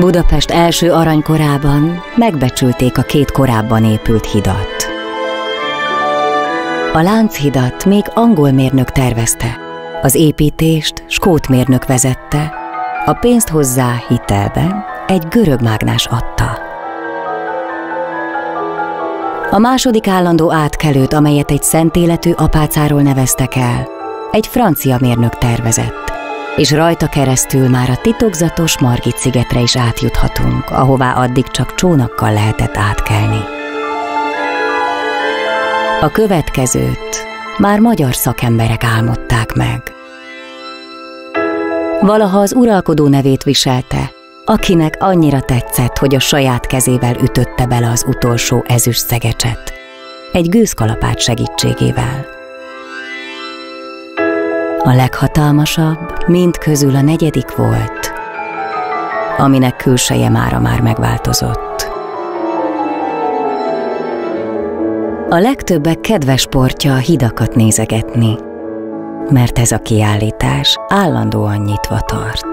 Budapest első aranykorában megbecsülték a két korábban épült hidat. A Lánchidat még angol mérnök tervezte, az építést skót mérnök vezette, a pénzt hozzá hitelben egy görög mágnás adta. A második állandó átkelőt, amelyet egy szent életű apácáról neveztek el, egy francia mérnök tervezett, és rajta keresztül már a titokzatos Margit szigetre is átjuthatunk, ahová addig csak csónakkal lehetett átkelni. A következőt már magyar szakemberek álmodták meg. Valaha az uralkodó nevét viselte, akinek annyira tetszett, hogy a saját kezével ütötte bele az utolsó ezüst szegecset, egy gőzkalapát segítségével. A leghatalmasabb mind közül a negyedik volt, aminek külseje mára már megváltozott. A legtöbbek kedves sportja a hidakat nézegetni, mert ez a kiállítás állandóan nyitva tart.